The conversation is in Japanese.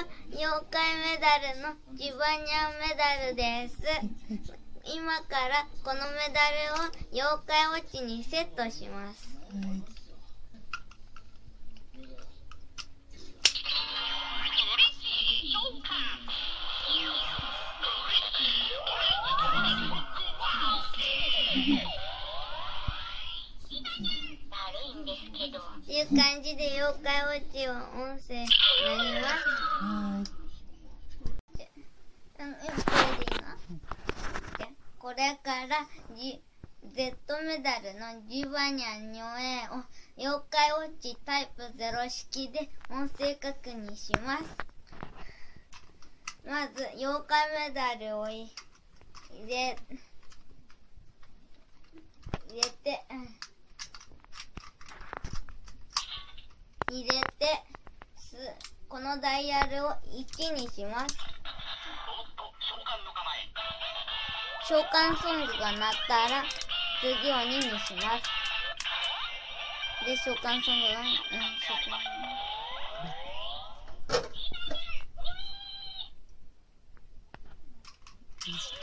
は妖怪メダルのジバニャンメダルです。今からこのメダルを妖怪ウォッチにセットします。っていう感じで妖怪ウォッチは音声になります。はうん、これでいいのじゃこれからジ Z メダルのジバニャンニョエを妖怪ウォッチタイプ0式で音声確認します。まず、妖怪メダルを入れ、入れて、うん入れて、す、このダイヤルを1にします。召喚ソングが鳴ったら、次を2にします。で、召喚ソングが、うん、召喚。い。